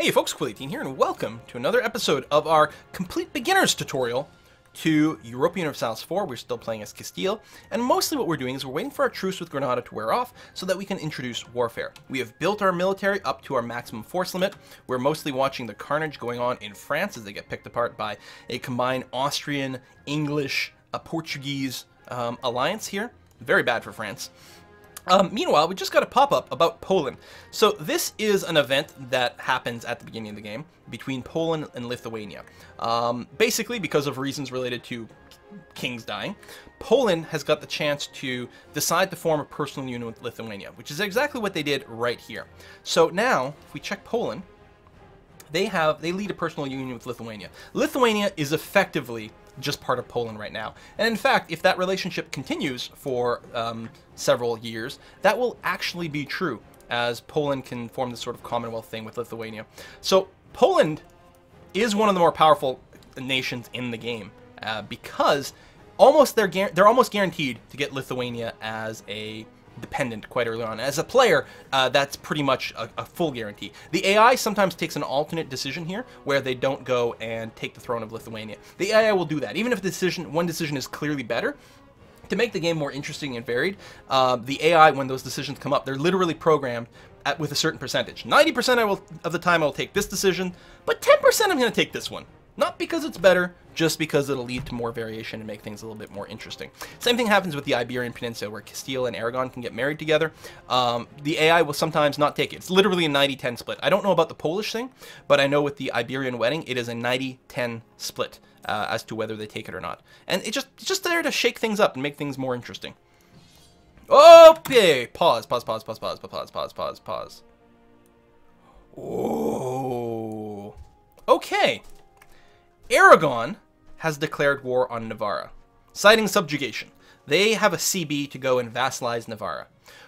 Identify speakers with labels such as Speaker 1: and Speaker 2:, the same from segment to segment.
Speaker 1: Hey folks, Quill18 here, and welcome to another episode of our complete beginner's tutorial to Europa Universalis 4. We're still playing as Castile, and mostly what we're doing is we're waiting for our truce with Granada to wear off so that we can introduce warfare. We have built our military up to our maximum force limit. We're mostly watching the carnage going on in France as they get picked apart by a combined Austrian, English, a Portuguese um, alliance here. Very bad for France. Um, meanwhile, we just got a pop-up about Poland. So this is an event that happens at the beginning of the game between Poland and Lithuania. Um, basically, because of reasons related to kings dying, Poland has got the chance to decide to form a personal union with Lithuania, which is exactly what they did right here. So now, if we check Poland, they have they lead a personal union with Lithuania. Lithuania is effectively just part of Poland right now. And in fact, if that relationship continues for um, several years, that will actually be true, as Poland can form this sort of Commonwealth thing with Lithuania. So Poland is one of the more powerful nations in the game uh, because almost they're they're almost guaranteed to get Lithuania as a dependent quite early on. As a player, uh, that's pretty much a, a, full guarantee. The AI sometimes takes an alternate decision here, where they don't go and take the throne of Lithuania. The AI will do that, even if the decision, one decision is clearly better. To make the game more interesting and varied, uh, the AI, when those decisions come up, they're literally programmed at, with a certain percentage. 90% will, of the time I will take this decision, but 10% I'm going to take this one. Not because it's better, just because it'll lead to more variation and make things a little bit more interesting. Same thing happens with the Iberian Peninsula, where Castile and Aragon can get married together. Um, the AI will sometimes not take it. It's literally a 90-10 split. I don't know about the Polish thing, but I know with the Iberian wedding, it is a 90-10 split uh, as to whether they take it or not. And it just it's just there to shake things up and make things more interesting. Okay, pause, pause, pause, pause, pause, pause, pause, pause, pause. Oh. Okay. Aragon has declared war on Navarra, citing subjugation. They have a CB to go and vassalize Navarra.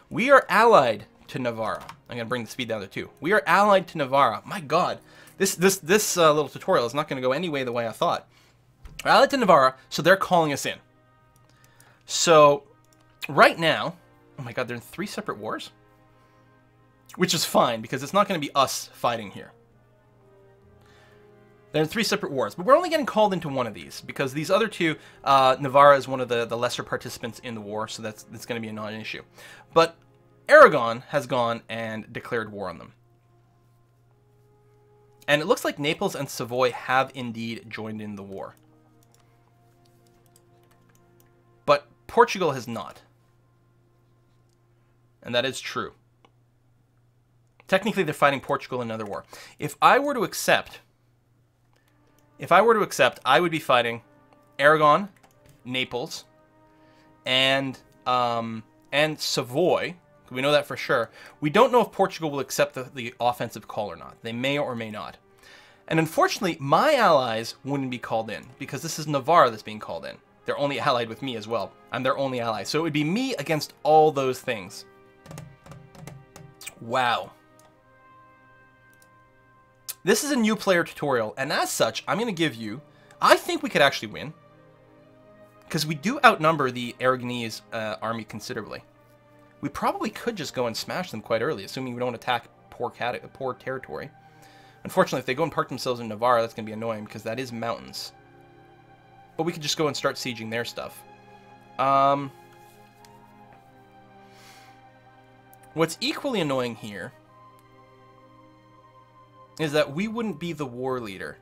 Speaker 1: We are allied to Navarra. I'm going to bring the speed down to two. We are allied to Navarra. My God, this this this uh, little tutorial is not going to go any way the way I thought. We're allied to Navarra, so they're calling us in. So, right now, oh my God, they're in three separate wars, which is fine because it's not going to be us fighting here. There are three separate wars, but we're only getting called into one of these because these other two, uh, Navarra is one of the, the lesser participants in the war, so that's, that's going to be a non-issue. But Aragon has gone and declared war on them. And it looks like Naples and Savoy have indeed joined in the war. But Portugal has not. And that is true. Technically, they're fighting Portugal in another war. If I were to accept if I were to accept, I would be fighting Aragon, Naples, and um, and Savoy. We know that for sure. We don't know if Portugal will accept the, the offensive call or not. They may or may not. And unfortunately, my allies wouldn't be called in because this is Navarre that's being called in. They're only allied with me as well. I'm their only ally. So it would be me against all those things. Wow. This is a new player tutorial, and as such, I'm going to give you... I think we could actually win. Because we do outnumber the Aragonese uh, army considerably. We probably could just go and smash them quite early, assuming we don't attack poor, poor territory. Unfortunately, if they go and park themselves in Navarre, that's going to be annoying, because that is mountains. But we could just go and start sieging their stuff. Um, what's equally annoying here is that we wouldn't be the war leader.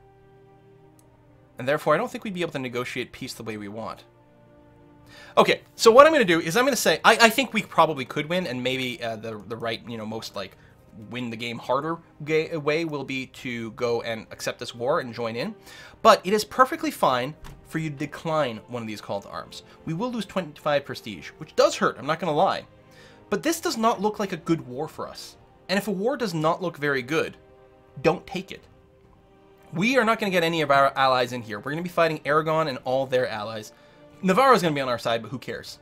Speaker 1: And therefore, I don't think we'd be able to negotiate peace the way we want. Okay, so what I'm going to do is I'm going to say, I, I, think we probably could win, and maybe uh, the, the right, you know, most, like, win the game harder way will be to go and accept this war and join in. But it is perfectly fine for you to decline one of these call to arms. We will lose 25 prestige, which does hurt, I'm not going to lie. But this does not look like a good war for us. And if a war does not look very good, don't take it. We are not going to get any of our allies in here. We're going to be fighting Aragon and all their allies. Navarro is going to be on our side, but who cares?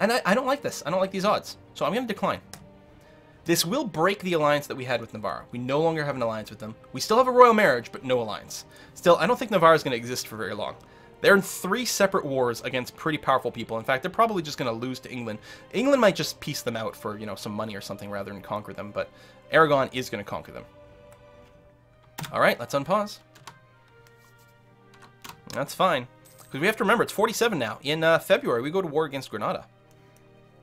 Speaker 1: And I, I don't like this. I don't like these odds. So I'm going to decline. This will break the alliance that we had with Navarre. We no longer have an alliance with them. We still have a royal marriage, but no alliance. Still, I don't think Navarre is going to exist for very long. They're in three separate wars against pretty powerful people. In fact, they're probably just going to lose to England. England might just piece them out for, you know, some money or something rather than conquer them, but Aragon is going to conquer them. All right, let's unpause. That's fine. Because we have to remember, it's 47 now. In uh, February, we go to war against Granada.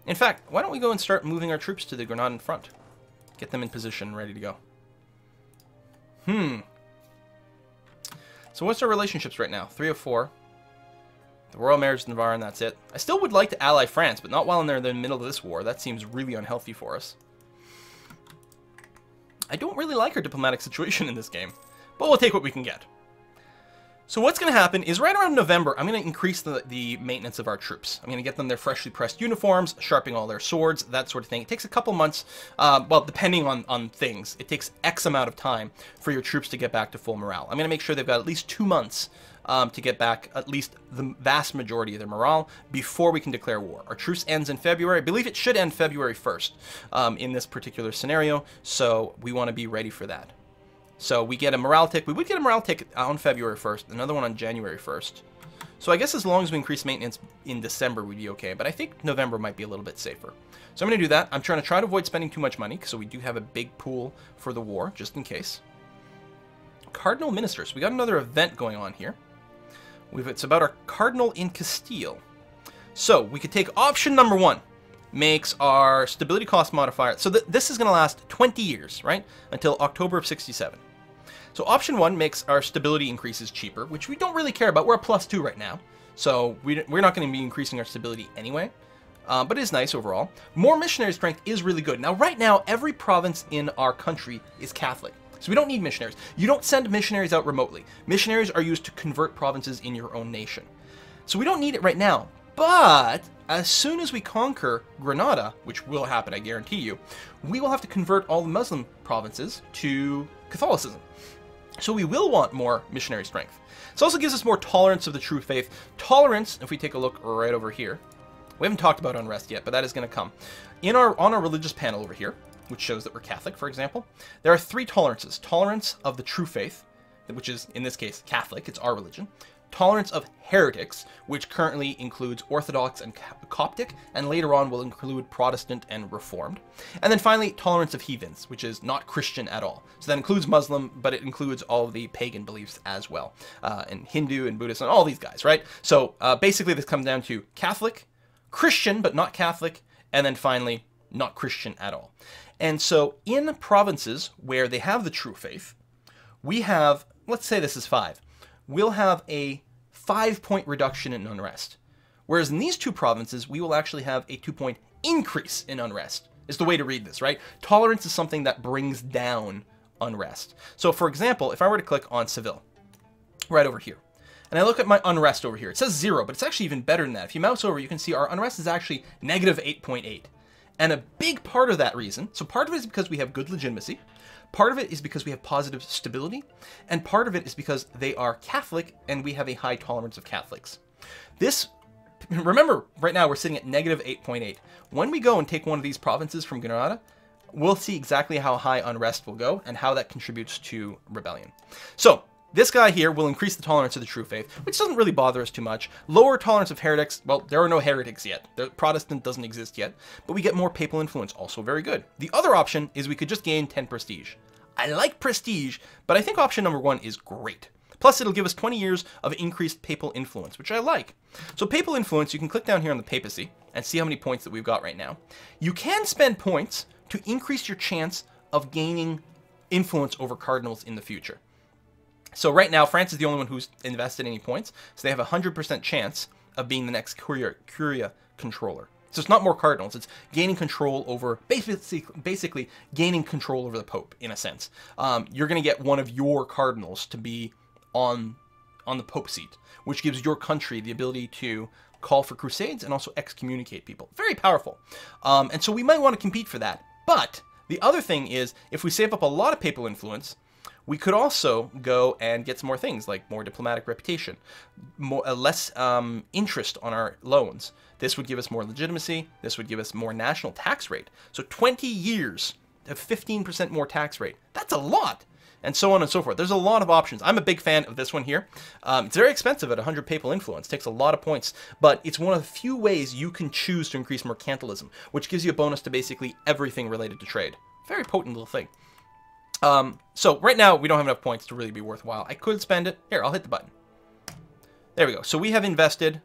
Speaker 1: In fact, why don't we go and start moving our troops to the Granadan front? Get them in position, ready to go. Hmm. So what's our relationships right now? 304. The Royal Marriage of Navarre, and that's it. I still would like to ally France, but not while they're in the middle of this war. That seems really unhealthy for us. I don't really like our diplomatic situation in this game, but we'll take what we can get. So what's going to happen is right around November, I'm going to increase the, the maintenance of our troops. I'm going to get them their freshly pressed uniforms, sharpening all their swords, that sort of thing. It takes a couple months, uh, well, depending on, on things, it takes X amount of time for your troops to get back to full morale. I'm going to make sure they've got at least two months um, to get back at least the vast majority of their morale before we can declare war. Our truce ends in February. I believe it should end February 1st um, in this particular scenario, so we want to be ready for that. So we get a morale tick. We would get a morale tick on February 1st, another one on January 1st. So I guess as long as we increase maintenance in December, we'd be okay. But I think November might be a little bit safer. So I'm going to do that. I'm trying to try to avoid spending too much money, so we do have a big pool for the war, just in case. Cardinal Ministers. We got another event going on here. It's about our Cardinal in Castile. So we could take option number one makes our stability cost modifier. So th this is going to last 20 years, right? Until October of 67. So option one makes our stability increases cheaper, which we don't really care about. We're a plus two right now. So we, we're not going to be increasing our stability anyway. Uh, but it is nice overall. More missionary strength is really good. Now, right now, every province in our country is Catholic. So we don't need missionaries. You don't send missionaries out remotely. Missionaries are used to convert provinces in your own nation. So we don't need it right now. But as soon as we conquer Granada, which will happen, I guarantee you, we will have to convert all the Muslim provinces to Catholicism. So we will want more missionary strength. This also gives us more tolerance of the true faith. Tolerance, if we take a look right over here, we haven't talked about unrest yet, but that is going to come. In our on our religious panel over here, which shows that we're Catholic, for example, there are three tolerances. Tolerance of the true faith, which is, in this case, Catholic, it's our religion tolerance of heretics, which currently includes Orthodox and Coptic, and later on will include Protestant and Reformed. And then finally, tolerance of heathens, which is not Christian at all. So that includes Muslim, but it includes all the pagan beliefs as well, uh, and Hindu and Buddhist and all these guys, right? So uh, basically, this comes down to Catholic, Christian but not Catholic, and then finally, not Christian at all. And so in provinces where they have the true faith, we have, let's say this is five we'll have a five point reduction in unrest. Whereas in these two provinces, we will actually have a two point increase in unrest, is the way to read this, right? Tolerance is something that brings down unrest. So for example, if I were to click on Seville, right over here, and I look at my unrest over here, it says zero, but it's actually even better than that. If you mouse over, you can see our unrest is actually negative 8.8. And a big part of that reason, so part of it is because we have good legitimacy, Part of it is because we have positive stability, and part of it is because they are Catholic and we have a high tolerance of Catholics. This, remember, right now we're sitting at negative 8.8. When we go and take one of these provinces from Granada, we'll see exactly how high unrest will go and how that contributes to rebellion. So, this guy here will increase the tolerance of the true faith, which doesn't really bother us too much. Lower tolerance of heretics, well, there are no heretics yet. The Protestant doesn't exist yet, but we get more papal influence, also very good. The other option is we could just gain 10 prestige. I like prestige, but I think option number one is great. Plus, it'll give us 20 years of increased papal influence, which I like. So papal influence, you can click down here on the papacy and see how many points that we've got right now. You can spend points to increase your chance of gaining influence over cardinals in the future. So right now, France is the only one who's invested any points, so they have a 100% chance of being the next Curia, Curia controller. So it's not more cardinals, it's gaining control over, basically, basically gaining control over the Pope, in a sense. Um, you're going to get one of your cardinals to be on, on the Pope seat, which gives your country the ability to call for crusades and also excommunicate people. Very powerful. Um, and so we might want to compete for that. But the other thing is, if we save up a lot of papal influence, we could also go and get some more things like more diplomatic reputation, more uh, less um, interest on our loans. This would give us more legitimacy. This would give us more national tax rate. So 20 years of 15% more tax rate. That's a lot. And so on and so forth. There's a lot of options. I'm a big fan of this one here. Um, it's very expensive at 100 papal influence. Takes a lot of points, but it's one of the few ways you can choose to increase mercantilism, which gives you a bonus to basically everything related to trade. Very potent little thing. Um, so right now we don't have enough points to really be worthwhile. I could spend it. Here, I'll hit the button. There we go. So we have invested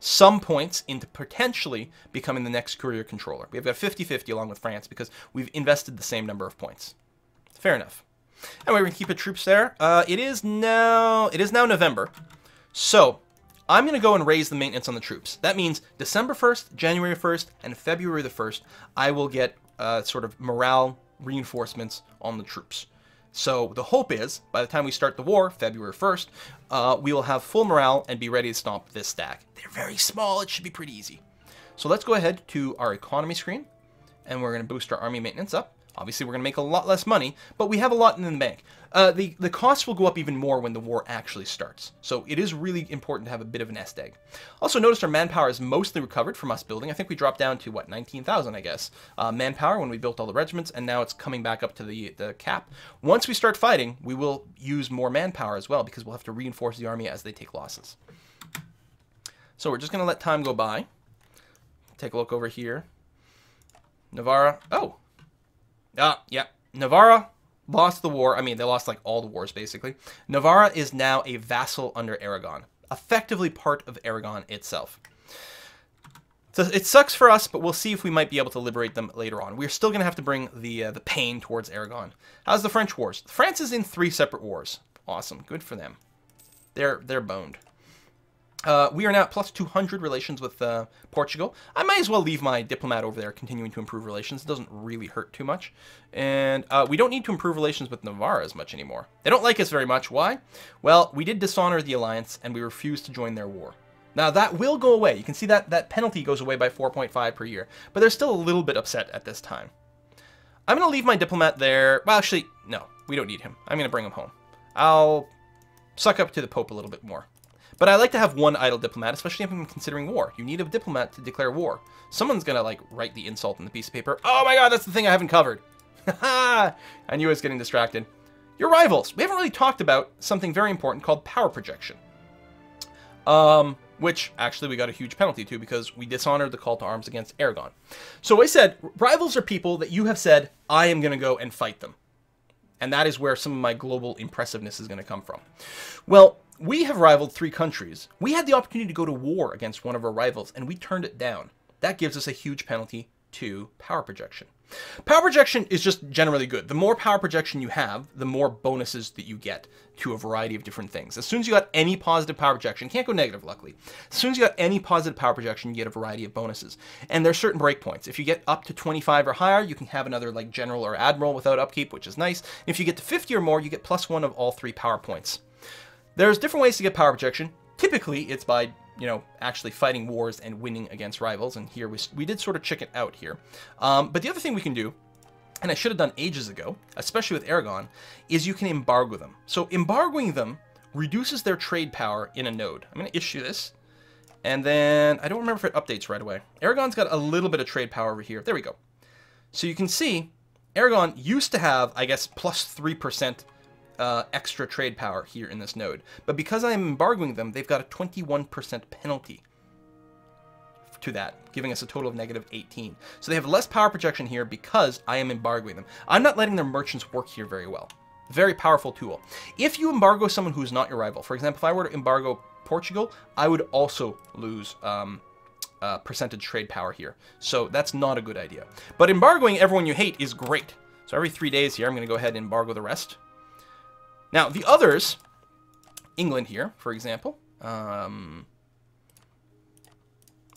Speaker 1: some points into potentially becoming the next Curia controller. We've got 50-50 along with France because we've invested the same number of points. Fair enough. And we're going to keep the troops there. Uh, it is now it is now November. So I'm going to go and raise the maintenance on the troops. That means December 1st, January 1st, and February the 1st, I will get uh, sort of morale reinforcements on the troops. So the hope is, by the time we start the war, February 1st, uh, we will have full morale and be ready to stomp this stack. They're very small, it should be pretty easy. So let's go ahead to our economy screen, and we're going to boost our army maintenance up. Obviously, we're going to make a lot less money, but we have a lot in the bank. Uh, the, the costs will go up even more when the war actually starts. So it is really important to have a bit of a nest egg. Also, notice our manpower is mostly recovered from us building. I think we dropped down to, what, 19,000, I guess, uh, manpower when we built all the regiments, and now it's coming back up to the, the cap. Once we start fighting, we will use more manpower as well, because we'll have to reinforce the army as they take losses. So we're just going to let time go by. Take a look over here. Navarra. Oh, Ah, yeah. Navarra lost the war. I mean, they lost like all the wars basically. Navarra is now a vassal under Aragon, effectively part of Aragon itself. So it sucks for us, but we'll see if we might be able to liberate them later on. We're still going to have to bring the uh, the pain towards Aragon. How's the French wars? France is in three separate wars. Awesome, good for them. They're they're boned. Uh, we are now at plus 200 relations with uh, Portugal. I might as well leave my diplomat over there continuing to improve relations. It doesn't really hurt too much. And uh, we don't need to improve relations with Navarre as much anymore. They don't like us very much. Why? Well, we did dishonor the alliance and we refused to join their war. Now that will go away. You can see that that penalty goes away by 4.5 per year. But they're still a little bit upset at this time. I'm going to leave my diplomat there. Well, actually, no. We don't need him. I'm going to bring him home. I'll suck up to the Pope a little bit more. But I like to have one idle diplomat, especially if I'm considering war. You need a diplomat to declare war. Someone's gonna like write the insult on the piece of paper. Oh my god, that's the thing I haven't covered. I knew I was getting distracted. Your rivals. We haven't really talked about something very important called power projection. Um, which actually we got a huge penalty to because we dishonored the call to arms against Aragon. So I said, rivals are people that you have said, I am going to go and fight them. And that is where some of my global impressiveness is going to come from. Well, we have rivaled three countries. We had the opportunity to go to war against one of our rivals, and we turned it down. That gives us a huge penalty to power projection. Power projection is just generally good. The more power projection you have, the more bonuses that you get to a variety of different things. As soon as you got any positive power projection, can't go negative luckily. As soon as you got any positive power projection, you get a variety of bonuses. And there's certain breakpoints. If you get up to 25 or higher, you can have another like general or admiral without upkeep, which is nice. If you get to 50 or more, you get plus one of all three power points. There's different ways to get power projection. Typically, it's by, you know, actually fighting wars and winning against rivals, and here we, we did sort of chicken out here. Um, but the other thing we can do, and I should have done ages ago, especially with Aragon, is you can embargo them. So embargoing them reduces their trade power in a node. I'm going to issue this, and then I don't remember if it updates right away. Aragon's got a little bit of trade power over here. There we go. So you can see Aragon used to have, I guess, plus 3% uh, extra trade power here in this node. But because I am embargoing them, they've got a 21% penalty to that, giving us a total of negative 18. So they have less power projection here because I am embargoing them. I'm not letting their merchants work here very well. Very powerful tool. If you embargo someone who's not your rival, for example, if I were to embargo Portugal, I would also lose um, uh, percentage trade power here. So that's not a good idea. But embargoing everyone you hate is great. So every three days here, I'm going to go ahead and embargo the rest. Now, the others, England here, for example. Um,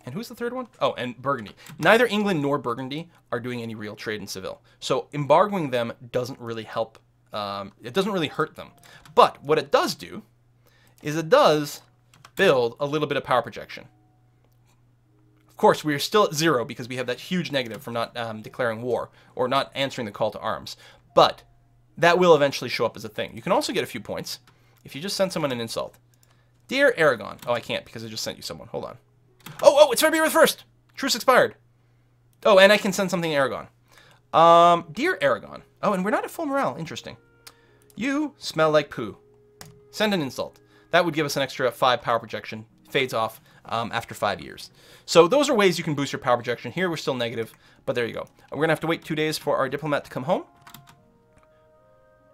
Speaker 1: and who's the third one? Oh, and Burgundy. Neither England nor Burgundy are doing any real trade in Seville. So embargoing them doesn't really help. Um, it doesn't really hurt them. But what it does do is it does build a little bit of power projection. Of course, we are still at zero because we have that huge negative from not um, declaring war or not answering the call to arms. But that will eventually show up as a thing. You can also get a few points if you just send someone an insult. Dear Aragon. Oh, I can't because I just sent you someone. Hold on. Oh, oh, it's February 1st. Truce expired. Oh, and I can send something to Aragon. Um, Dear Aragon. Oh, and we're not at full morale. Interesting. You smell like poo. Send an insult. That would give us an extra 5 power projection. Fades off um, after 5 years. So those are ways you can boost your power projection. Here we're still negative, but there you go. We're going to have to wait 2 days for our diplomat to come home.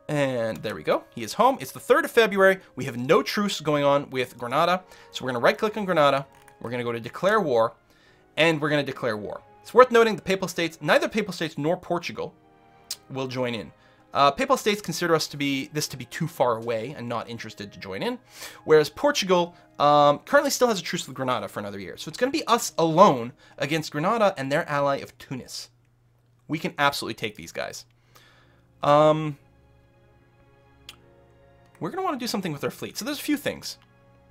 Speaker 1: And there we go. He is home. It's the 3rd of February. We have no truce going on with Granada. So we're going to right-click on Granada. We're going to go to Declare War. And we're going to declare war. It's worth noting the Papal States, neither Papal States nor Portugal will join in. Uh, Papal States consider us to be this to be too far away and not interested to join in, whereas Portugal um, currently still has a truce with Granada for another year. So it's going to be us alone against Granada and their ally of Tunis. We can absolutely take these guys. Um, we're going to want to do something with our fleet. So there's a few things.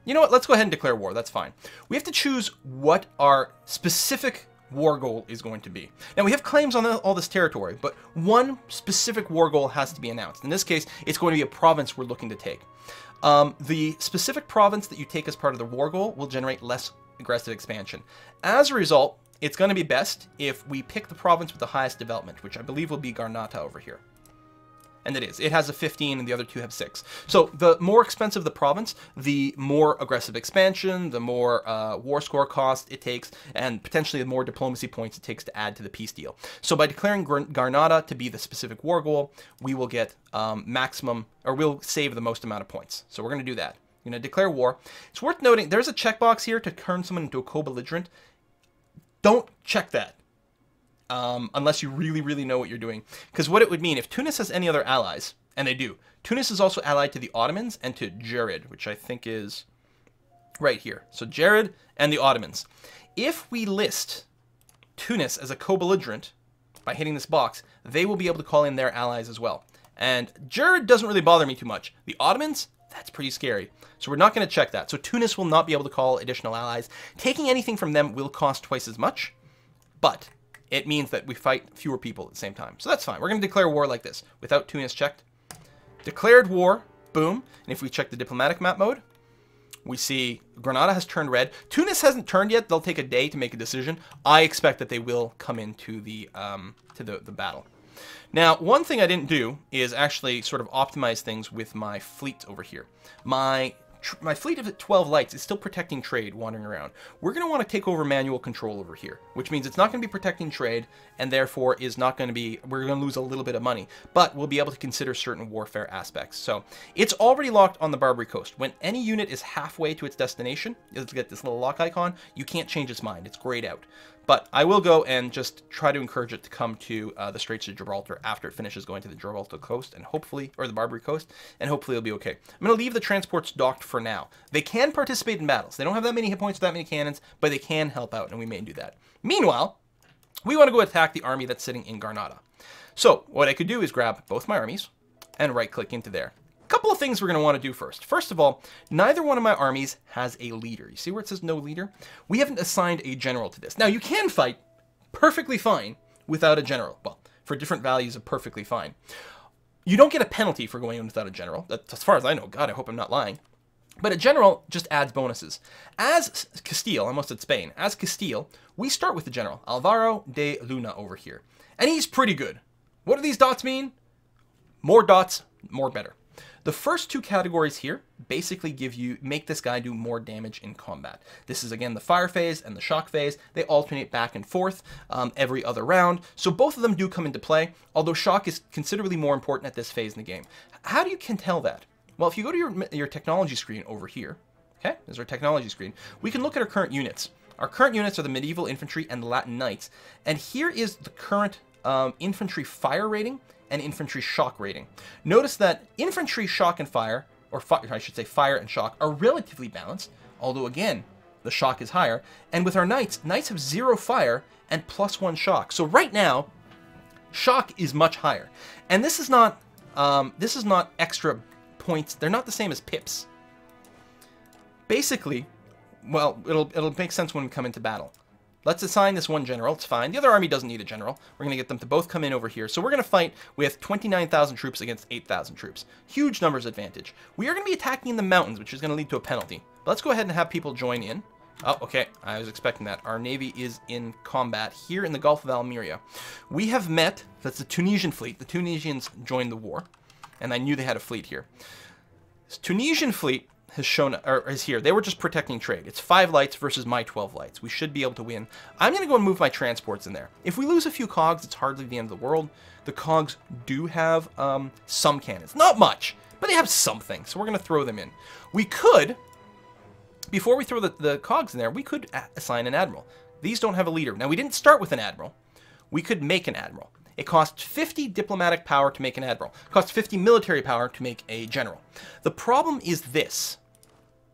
Speaker 1: You know what? Let's go ahead and declare war. That's fine. We have to choose what our specific war goal is going to be. Now, we have claims on all this territory, but one specific war goal has to be announced. In this case, it's going to be a province we're looking to take. Um, the specific province that you take as part of the war goal will generate less aggressive expansion. As a result, it's going to be best if we pick the province with the highest development, which I believe will be Garnata over here and it is. It has a 15 and the other two have 6. So the more expensive the province, the more aggressive expansion, the more uh, war score cost it takes, and potentially the more diplomacy points it takes to add to the peace deal. So by declaring Garnata to be the specific war goal, we will get um, maximum, or we'll save the most amount of points. So we're going to do that. We're going to declare war. It's worth noting there's a checkbox here to turn someone into a co-belligerent. Don't check that um, unless you really, really know what you're doing. Because what it would mean, if Tunis has any other allies, and they do, Tunis is also allied to the Ottomans and to Jared, which I think is right here. So Jared and the Ottomans. If we list Tunis as a co-belligerent by hitting this box, they will be able to call in their allies as well. And Jared doesn't really bother me too much. The Ottomans, that's pretty scary. So we're not going to check that. So Tunis will not be able to call additional allies. Taking anything from them will cost twice as much, but it means that we fight fewer people at the same time. So that's fine. We're going to declare war like this, without Tunis checked. Declared war, boom. And if we check the diplomatic map mode, we see Granada has turned red. Tunis hasn't turned yet. They'll take a day to make a decision. I expect that they will come into the um, to the, the battle. Now, one thing I didn't do is actually sort of optimize things with my fleet over here. My my fleet of 12 lights is still protecting trade wandering around. We're going to want to take over manual control over here, which means it's not going to be protecting trade, and therefore is not going to be, we're going to lose a little bit of money, but we'll be able to consider certain warfare aspects. So it's already locked on the Barbary Coast. When any unit is halfway to its destination, let's get this little lock icon, you can't change its mind. It's grayed out. But I will go and just try to encourage it to come to uh, the Straits of Gibraltar after it finishes going to the Gibraltar coast and hopefully, or the Barbary coast, and hopefully it'll be okay. I'm going to leave the transports docked for now. They can participate in battles. They don't have that many hit points, or that many cannons, but they can help out, and we may do that. Meanwhile, we want to go attack the army that's sitting in Granada. So what I could do is grab both my armies and right click into there couple of things we're going to want to do first. First of all, neither one of my armies has a leader. You see where it says no leader? We haven't assigned a general to this. Now, you can fight perfectly fine without a general. Well, for different values of perfectly fine. You don't get a penalty for going in without a general. That's as far as I know. God, I hope I'm not lying. But a general just adds bonuses. As Castile, I almost said Spain, as Castile, we start with the general, Alvaro de Luna over here. And he's pretty good. What do these dots mean? More dots, more better. The first two categories here basically give you, make this guy do more damage in combat. This is again the fire phase and the shock phase. They alternate back and forth um, every other round. So both of them do come into play, although shock is considerably more important at this phase in the game. How do you can tell that? Well, if you go to your, your technology screen over here, okay, this is our technology screen, we can look at our current units. Our current units are the medieval infantry and the Latin knights, and here is the current um, infantry fire rating and infantry shock rating. Notice that infantry shock and fire, or fi I should say fire and shock, are relatively balanced, although again, the shock is higher. And with our knights, knights have zero fire and plus one shock. So right now, shock is much higher. And this is not, um, this is not extra points. They're not the same as pips. Basically, well, it'll, it'll make sense when we come into battle. Let's assign this one general. It's fine. The other army doesn't need a general. We're going to get them to both come in over here. So we're going to fight with 29,000 troops against 8,000 troops. Huge numbers advantage. We are going to be attacking in the mountains, which is going to lead to a penalty. But let's go ahead and have people join in. Oh, okay. I was expecting that. Our navy is in combat here in the Gulf of Almeria. We have met, that's the Tunisian fleet. The Tunisians joined the war, and I knew they had a fleet here. This Tunisian fleet has shown or is here. They were just protecting trade. It's five lights versus my 12 lights. We should be able to win. I'm going to go and move my transports in there. If we lose a few cogs, it's hardly the end of the world. The cogs do have um, some cannons. Not much, but they have something. So we're going to throw them in. We could, before we throw the, the cogs in there, we could assign an admiral. These don't have a leader. Now, we didn't start with an admiral. We could make an admiral. It costs 50 diplomatic power to make an admiral. It costs 50 military power to make a general. The problem is this.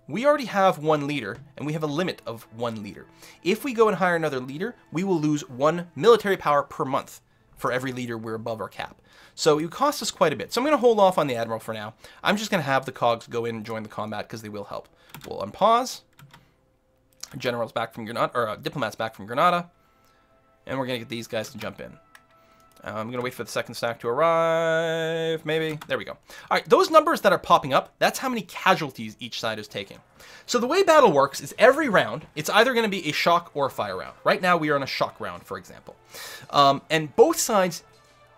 Speaker 1: We already have one leader, and we have a limit of one leader. If we go and hire another leader, we will lose one military power per month for every leader we're above our cap. So it costs us quite a bit. So I'm going to hold off on the Admiral for now. I'm just going to have the cogs go in and join the combat because they will help. We'll unpause. General's back from Granada, or uh, diplomats back from Granada. And we're going to get these guys to jump in. Uh, I'm going to wait for the second stack to arrive, maybe. There we go. All right, those numbers that are popping up, that's how many casualties each side is taking. So the way battle works is every round, it's either going to be a shock or a fire round. Right now, we are in a shock round, for example. Um, and both sides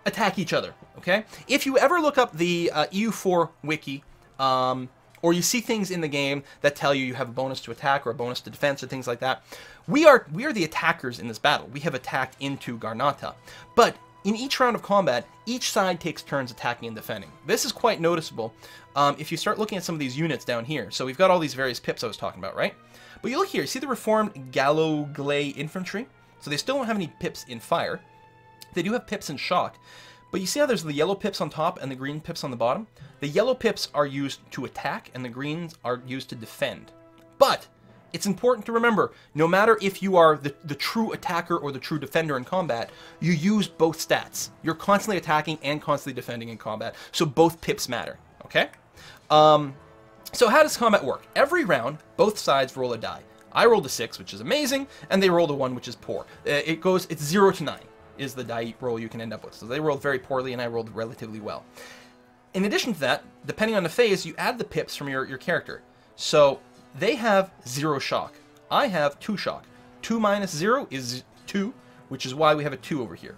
Speaker 1: attack each other, okay? If you ever look up the uh, EU4 wiki, um, or you see things in the game that tell you you have a bonus to attack or a bonus to defense or things like that. We are we are the attackers in this battle. We have attacked into Garnata. But in each round of combat, each side takes turns attacking and defending. This is quite noticeable um, if you start looking at some of these units down here. So we've got all these various pips I was talking about, right? But you look here, you see the Reformed Galloglaigh Infantry? So they still don't have any pips in fire. They do have pips in shock. But you see how there's the yellow pips on top and the green pips on the bottom? The yellow pips are used to attack and the greens are used to defend. But it's important to remember, no matter if you are the, the true attacker or the true defender in combat, you use both stats. You're constantly attacking and constantly defending in combat, so both pips matter, okay? Um, so how does combat work? Every round, both sides roll a die. I rolled a 6, which is amazing, and they rolled a 1, which is poor. Uh, it goes, it's 0 to 9 is the die roll you can end up with. So they rolled very poorly, and I rolled relatively well. In addition to that, depending on the phase, you add the pips from your, your character. So they have zero shock. I have two shock. Two minus zero is two, which is why we have a two over here.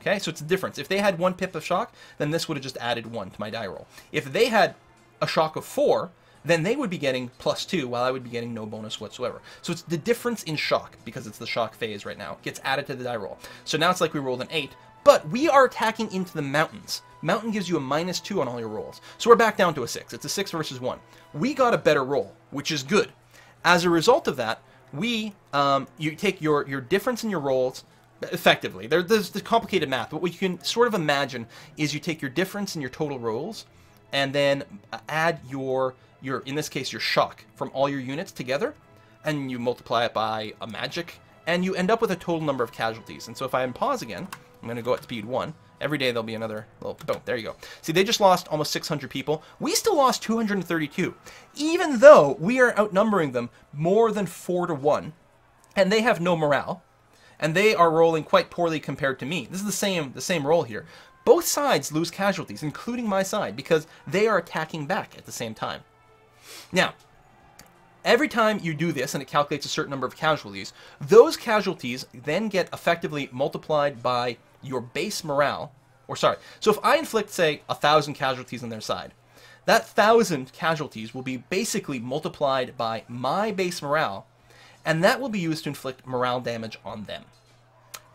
Speaker 1: Okay, so it's a difference. If they had one pip of shock, then this would have just added one to my die roll. If they had a shock of four, then they would be getting plus two, while I would be getting no bonus whatsoever. So it's the difference in shock, because it's the shock phase right now, gets added to the die roll. So now it's like we rolled an eight, but we are attacking into the mountains. Mountain gives you a minus two on all your rolls. So we're back down to a six. It's a six versus one. We got a better roll, which is good. As a result of that, we um, you take your your difference in your rolls effectively. There, there's the complicated math, but what you can sort of imagine is you take your difference in your total rolls, and then add your your in this case your shock from all your units together, and you multiply it by a magic, and you end up with a total number of casualties. And so if I pause again, I'm going to go at speed one. Every day there'll be another little boom. There you go. See, they just lost almost 600 people. We still lost 232, even though we are outnumbering them more than four to one, and they have no morale, and they are rolling quite poorly compared to me. This is the same the same roll here. Both sides lose casualties, including my side, because they are attacking back at the same time. Now, every time you do this and it calculates a certain number of casualties, those casualties then get effectively multiplied by your base morale, or sorry, so if I inflict, say, a thousand casualties on their side, that thousand casualties will be basically multiplied by my base morale, and that will be used to inflict morale damage on them.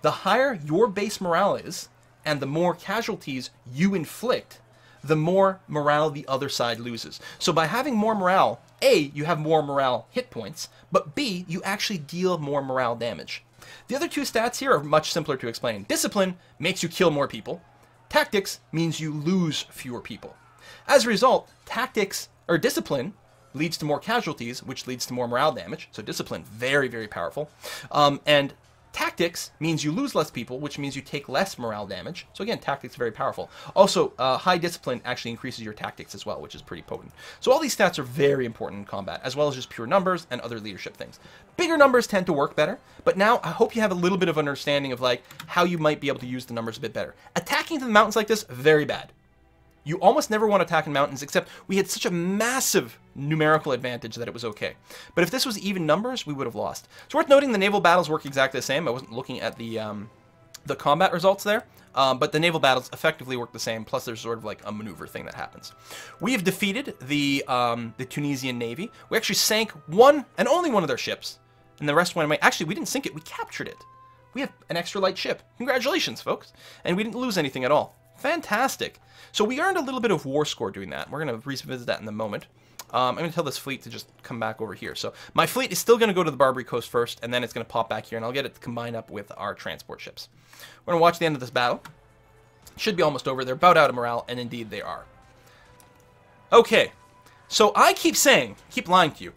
Speaker 1: The higher your base morale is, and the more casualties you inflict, the more morale the other side loses. So by having more morale, A, you have more morale hit points, but B, you actually deal more morale damage. The other two stats here are much simpler to explain. Discipline makes you kill more people. Tactics means you lose fewer people. As a result, tactics or discipline leads to more casualties, which leads to more morale damage. So discipline, very, very powerful. Um, and Tactics means you lose less people, which means you take less morale damage. So again, tactics very powerful. Also, uh, high discipline actually increases your tactics as well, which is pretty potent. So all these stats are very important in combat, as well as just pure numbers and other leadership things. Bigger numbers tend to work better, but now I hope you have a little bit of understanding of like how you might be able to use the numbers a bit better. Attacking to the mountains like this, very bad. You almost never want to attack in mountains, except we had such a massive numerical advantage that it was okay. But if this was even numbers, we would have lost. It's worth noting the naval battles work exactly the same. I wasn't looking at the um, the combat results there. Um, but the naval battles effectively work the same. Plus, there's sort of like a maneuver thing that happens. We have defeated the um, the Tunisian navy. We actually sank one and only one of their ships, and the rest went away. Actually, we didn't sink it. We captured it. We have an extra light ship. Congratulations, folks! And we didn't lose anything at all. Fantastic. So we earned a little bit of war score doing that. We're going to revisit that in a moment. Um, I'm going to tell this fleet to just come back over here. So my fleet is still going to go to the Barbary Coast first, and then it's going to pop back here, and I'll get it to combine up with our transport ships. We're going to watch the end of this battle. Should be almost over. They're about out of morale, and indeed they are. Okay, so I keep saying, keep lying to you.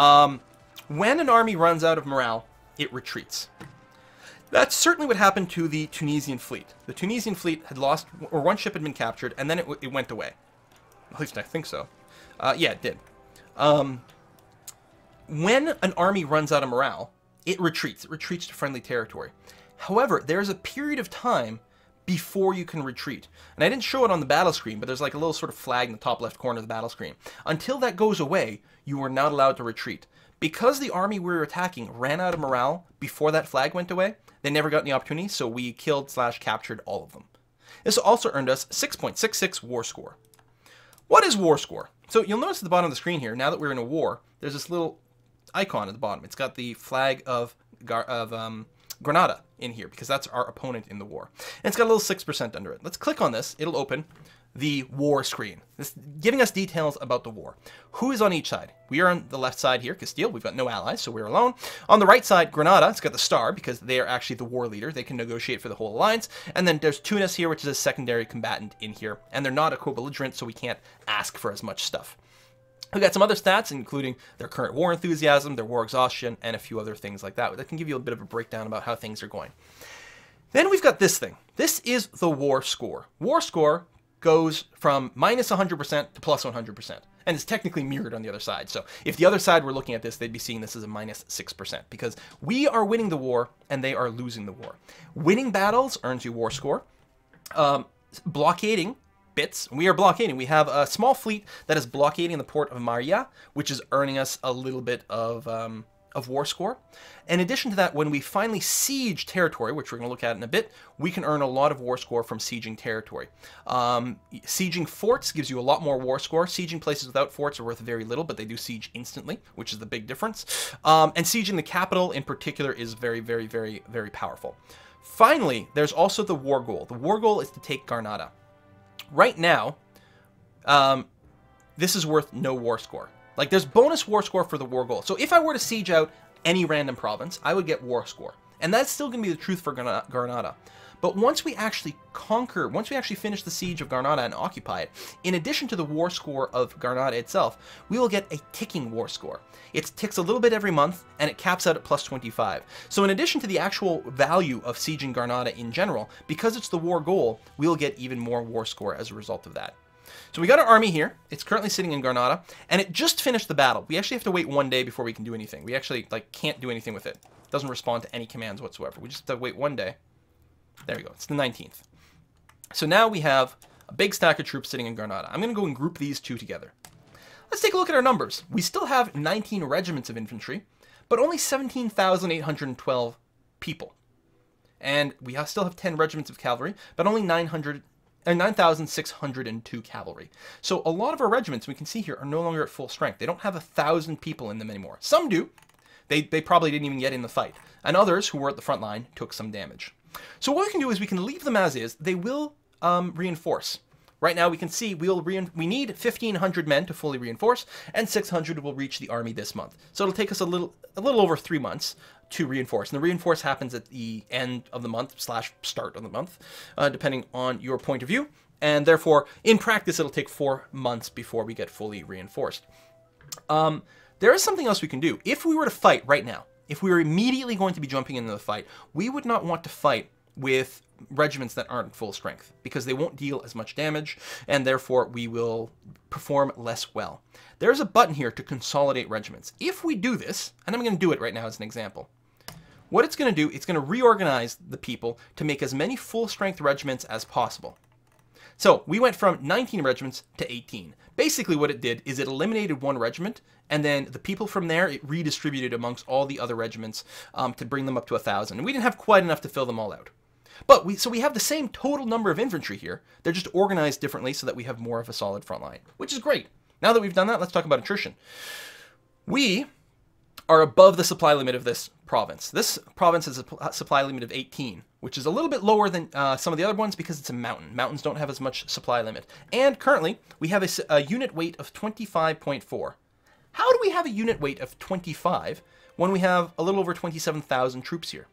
Speaker 1: Um, when an army runs out of morale, it retreats. That's certainly what happened to the Tunisian fleet. The Tunisian fleet had lost, or one ship had been captured, and then it, it went away. At least I think so. Uh, yeah, it did. Um, when an army runs out of morale, it retreats. It retreats to friendly territory. However, there's a period of time before you can retreat. And I didn't show it on the battle screen, but there's like a little sort of flag in the top left corner of the battle screen. Until that goes away, you are not allowed to retreat. Because the army we were attacking ran out of morale before that flag went away, they never got any opportunity, so we killed slash captured all of them. This also earned us 6.66 war score. What is war score? So you'll notice at the bottom of the screen here, now that we're in a war, there's this little icon at the bottom. It's got the flag of, of um, Granada in here because that's our opponent in the war. And it's got a little 6% under it. Let's click on this. It'll open the war screen. This giving us details about the war. Who is on each side? We are on the left side here, Castile. We've got no allies, so we're alone. On the right side, Granada. It's got the star because they are actually the war leader. They can negotiate for the whole alliance. And then there's Tunis here, which is a secondary combatant in here. And they're not a co-belligerent, so we can't ask for as much stuff. We got some other stats, including their current war enthusiasm, their war exhaustion, and a few other things like that. That can give you a bit of a breakdown about how things are going. Then we've got this thing. This is the war score. War score goes from minus 100% to plus 100%. And it's technically mirrored on the other side. So if the other side were looking at this, they'd be seeing this as a minus 6% because we are winning the war and they are losing the war. Winning battles earns you war score. Um, blockading bits. We are blockading. We have a small fleet that is blockading the port of Maria, which is earning us a little bit of um, of war score. In addition to that, when we finally siege territory, which we're going to look at in a bit, we can earn a lot of war score from sieging territory. Um, sieging forts gives you a lot more war score. Sieging places without forts are worth very little, but they do siege instantly, which is the big difference. Um, and sieging the capital in particular is very, very, very, very powerful. Finally, there's also the war goal. The war goal is to take Granada. Right now, um, this is worth no war score. Like there's bonus war score for the war goal. So if I were to siege out any random province, I would get war score. And that's still going to be the truth for Granada. But once we actually conquer, once we actually finish the siege of Granada and occupy it, in addition to the war score of Granada itself, we will get a ticking war score. It ticks a little bit every month, and it caps out at plus 25. So in addition to the actual value of sieging Granada in general, because it's the war goal, we'll get even more war score as a result of that. So we got our army here. It's currently sitting in Granada, and it just finished the battle. We actually have to wait one day before we can do anything. We actually like can't do anything with it. it doesn't respond to any commands whatsoever. We just have to wait one day. There we go. It's the 19th. So now we have a big stack of troops sitting in Granada. I'm going to go and group these two together. Let's take a look at our numbers. We still have 19 regiments of infantry, but only 17,812 people. And we still have 10 regiments of cavalry, but only 900 and 9,602 cavalry. So a lot of our regiments we can see here are no longer at full strength. They don't have a thousand people in them anymore. Some do. They, they probably didn't even get in the fight. And others who were at the front line took some damage. So what we can do is we can leave them as is. They will um, reinforce. Right now we can see we'll we need 1,500 men to fully reinforce, and 600 will reach the army this month. So it'll take us a little a little over three months to reinforce. And the reinforce happens at the end of the month slash start of the month, uh, depending on your point of view. And therefore, in practice, it'll take four months before we get fully reinforced. Um, there is something else we can do. If we were to fight right now, if we were immediately going to be jumping into the fight, we would not want to fight with regiments that aren't full strength because they won't deal as much damage and therefore we will perform less well. There's a button here to consolidate regiments. If we do this, and I'm going to do it right now as an example, what it's going to do, it's going to reorganize the people to make as many full-strength regiments as possible. So we went from 19 regiments to 18. Basically what it did is it eliminated one regiment, and then the people from there, it redistributed amongst all the other regiments um, to bring them up to 1,000. And we didn't have quite enough to fill them all out. But we so we have the same total number of infantry here. They're just organized differently so that we have more of a solid front line, which is great. Now that we've done that, let's talk about attrition. We are above the supply limit of this province. This province has a supply limit of 18, which is a little bit lower than uh, some of the other ones because it's a mountain. Mountains don't have as much supply limit. And currently, we have a, a unit weight of 25.4. How do we have a unit weight of 25 when we have a little over 27,000 troops here?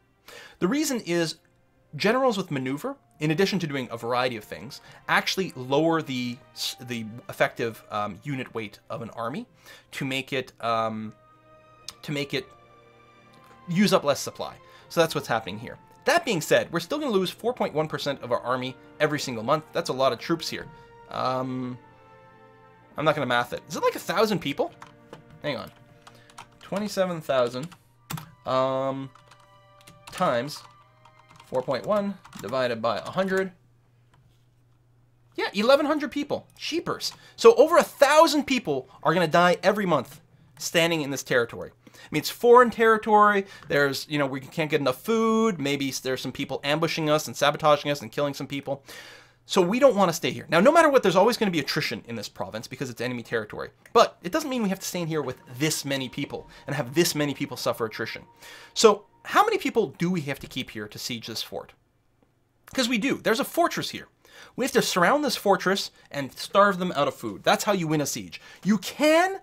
Speaker 1: The reason is generals with maneuver, in addition to doing a variety of things, actually lower the the effective um, unit weight of an army to make it um, to make it use up less supply. So that's what's happening here. That being said, we're still going to lose 4.1% of our army every single month. That's a lot of troops here. Um, I'm not going to math it. Is it like a thousand people? Hang on. 27,000 um, times 4.1 divided by 100. Yeah, 1,100 people. Cheapers. So over a thousand people are going to die every month standing in this territory. I mean, it's foreign territory. There's, you know, we can't get enough food. Maybe there's some people ambushing us and sabotaging us and killing some people. So we don't want to stay here. Now, no matter what, there's always going to be attrition in this province because it's enemy territory. But it doesn't mean we have to stay in here with this many people and have this many people suffer attrition. So how many people do we have to keep here to siege this fort? Because we do. There's a fortress here. We have to surround this fortress and starve them out of food. That's how you win a siege. You can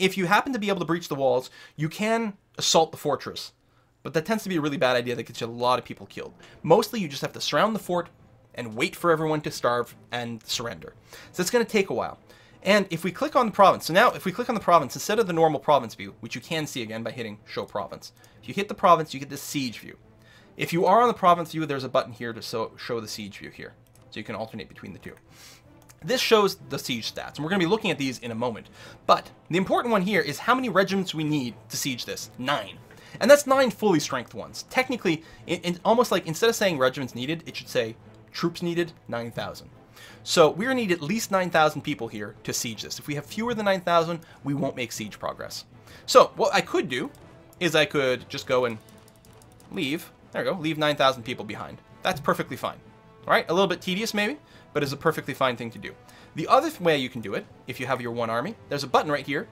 Speaker 1: if you happen to be able to breach the walls, you can assault the fortress. But that tends to be a really bad idea that gets you a lot of people killed. Mostly you just have to surround the fort and wait for everyone to starve and surrender. So it's going to take a while. And if we click on the province, so now if we click on the province, instead of the normal province view, which you can see again by hitting show province, if you hit the province, you get the siege view. If you are on the province view, there's a button here to show the siege view here. So you can alternate between the two. This shows the siege stats, and we're going to be looking at these in a moment. But the important one here is how many regiments we need to siege this. Nine. And that's nine fully strength ones. Technically, it, almost like instead of saying regiments needed, it should say troops needed 9,000. So we're going to need at least 9,000 people here to siege this. If we have fewer than 9,000, we won't make siege progress. So what I could do is I could just go and leave, there we go, leave 9,000 people behind. That's perfectly fine. All right, a little bit tedious maybe, but is a perfectly fine thing to do. The other way you can do it, if you have your one army, there's a button right here.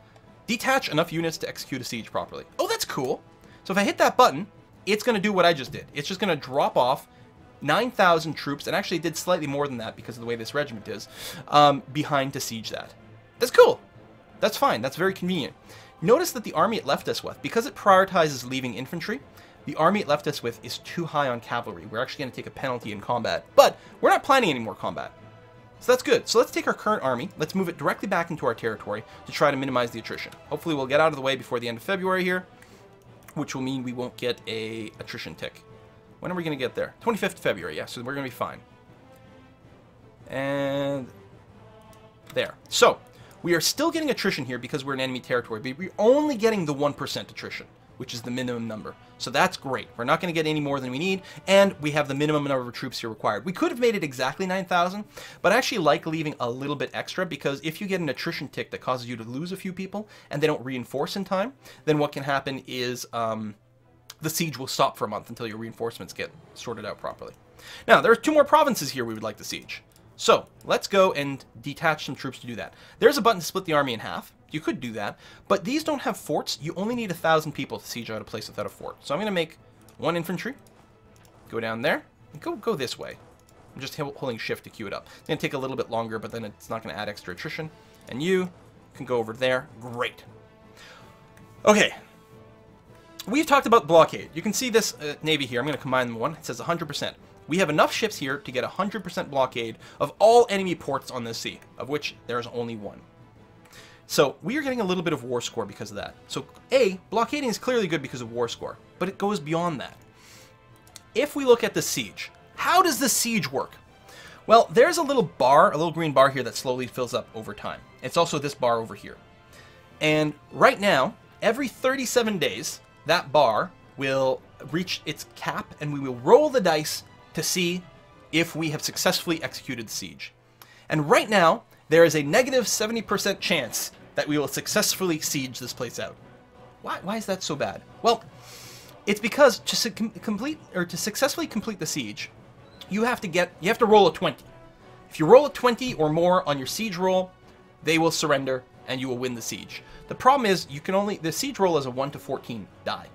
Speaker 1: Detach enough units to execute a siege properly. Oh, that's cool. So if I hit that button, it's going to do what I just did. It's just going to drop off 9,000 troops, and actually did slightly more than that because of the way this regiment is, um, behind to siege that. That's cool. That's fine. That's very convenient. Notice that the army it left us with, because it prioritizes leaving infantry, the army it left us with is too high on cavalry. We're actually going to take a penalty in combat. But we're not planning any more combat. So that's good. So let's take our current army, let's move it directly back into our territory to try to minimize the attrition. Hopefully we'll get out of the way before the end of February here, which will mean we won't get a attrition tick. When are we going to get there? 25th February, yeah, so we're going to be fine. And there. So, we are still getting attrition here because we're in enemy territory, but we're only getting the 1% attrition which is the minimum number. So that's great. We're not going to get any more than we need, and we have the minimum number of troops here required. We could have made it exactly 9,000, but I actually like leaving a little bit extra because if you get an attrition tick that causes you to lose a few people and they don't reinforce in time, then what can happen is um, the siege will stop for a month until your reinforcements get sorted out properly. Now, there are two more provinces here we would like to siege. So, let's go and detach some troops to do that. There's a button to split the army in half. You could do that, but these don't have forts. You only need a thousand people to siege out a place without a fort. So I'm going to make one infantry, go down there, go go this way. I'm just holding shift to queue it up. It's going to take a little bit longer, but then it's not going to add extra attrition. And you can go over there. Great. Okay. We've talked about blockade. You can see this uh, navy here. I'm going to combine them one. It says 100%. We have enough ships here to get 100% blockade of all enemy ports on this sea, of which there's only one. So we are getting a little bit of war score because of that. So A, blockading is clearly good because of war score, but it goes beyond that. If we look at the siege, how does the siege work? Well, there's a little bar, a little green bar here that slowly fills up over time. It's also this bar over here. And right now, every 37 days, that bar will reach its cap and we will roll the dice to see if we have successfully executed the siege. And right now, there is a negative 70% chance that we will successfully siege this place out. Why, why is that so bad? Well, it's because to complete or to successfully complete the siege, you have to get you have to roll a 20. If you roll a 20 or more on your siege roll, they will surrender and you will win the siege. The problem is you can only the siege roll is a 1 to 14 die.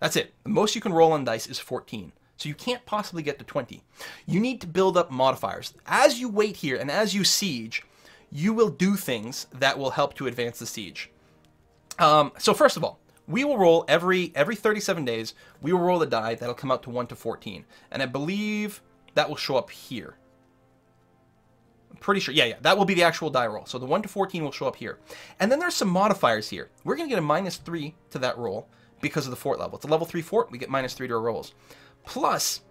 Speaker 1: That's it. The most you can roll on dice is 14. So you can't possibly get to 20. You need to build up modifiers. As you wait here and as you siege, you will do things that will help to advance the siege. Um, so first of all, we will roll every every 37 days. We will roll a die that'll come out to 1 to 14. And I believe that will show up here. I'm pretty sure. Yeah, yeah. That will be the actual die roll. So the 1 to 14 will show up here. And then there's some modifiers here. We're going to get a minus 3 to that roll because of the fort level. It's a level 3 fort. We get minus 3 to our rolls. Plus,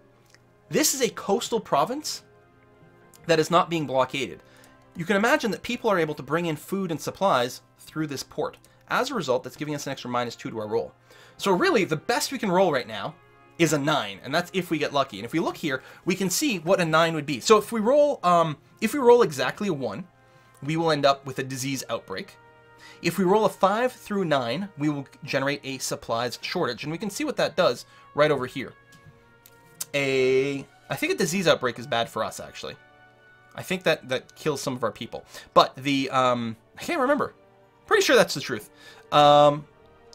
Speaker 1: this is a coastal province that is not being blockaded. You can imagine that people are able to bring in food and supplies through this port. As a result, that's giving us an extra minus 2 to our roll. So really, the best we can roll right now is a 9, and that's if we get lucky. And if we look here, we can see what a 9 would be. So if we roll, um, if we roll exactly a 1, we will end up with a disease outbreak. If we roll a 5 through 9, we will generate a supplies shortage. And we can see what that does right over here. A, I think a disease outbreak is bad for us, actually. I think that, that kills some of our people. But the, um, I can't remember. Pretty sure that's the truth. Um,